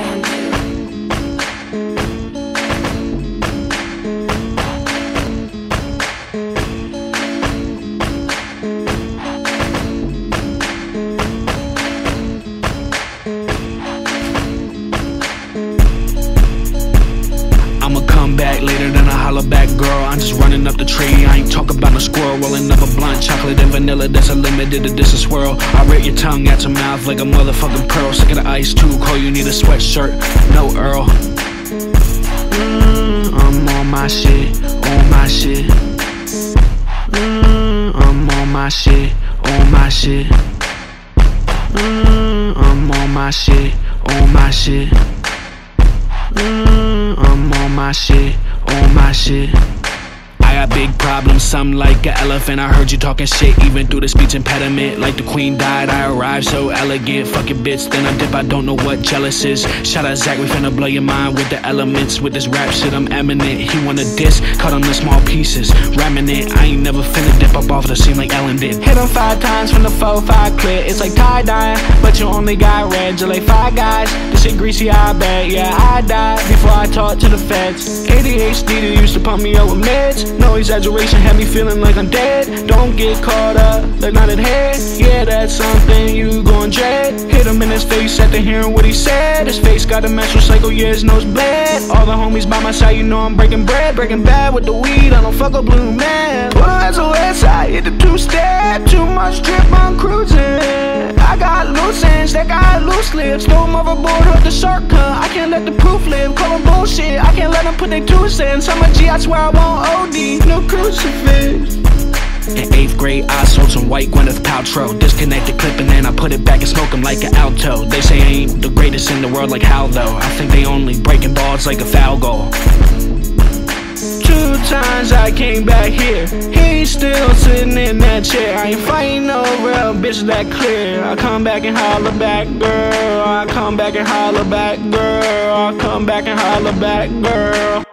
Xandu. Than back girl. I'm just running up the tree. I ain't talking about no squirrel. Rolling up a blunt, chocolate and vanilla. That's a limited edition swirl. I rip your tongue out your mouth like a motherfucking pearl. Sick of the ice too cold. You need a sweatshirt. No Earl. Mm, I'm on my shit, on my shit. Mm, I'm on my shit, on my shit. Mm, I'm on my shit, on my shit. Mm, I'm on my shit, my shit. I got big problems, something like an elephant. I heard you talking shit, even through the speech impediment. Like the queen died, I arrived so elegant. Fuck it, bitch, then I dip, I don't know what jealous is. Shout out Zach, we finna blow your mind with the elements. With this rap shit, I'm eminent. He wanna diss, cut him in small pieces. Ramming it, I ain't never finna dip up off the scene like Ellen did. Hit him five times from the 4-5 clear. It's like tie dyeing, but you only got red. You're like five guys, shit greasy, I bet. Yeah, I died before I talked to the feds. ADHD, they used to pump me up with meds. No exaggeration, had me feeling like I'm dead. Don't get caught up, like not at head. Yeah, that's something you gon' dread. Hit him in his face after hearing what he said. His face got a menstrual cycle, yeah, his nose bled. All the homies by my side, you know I'm breaking bread. Breaking bad with the weed, I don't fuck a blue man. What's a west side, hit the two step. Too much drip, I'm cruising. That got loose lips. Throw 'em overboard with the shark cut. I can't let the proof live, call 'em bullshit. I can't let them put their two cents. I'm a G, I swear I won't OD. No crucifix. In eighth grade, I sold some white Gwyneth Paltrow. Disconnect the clip and then I put it back and smoke 'em like an alto. They say I ain't the greatest in the world, like how though? I think they only breaking balls like a foul goal. Times I came back here. He still sitting in that chair. I ain't fighting no real bitch that clear. I come back and holler back, girl. I come back and holler back, girl. I come back and holler back, girl.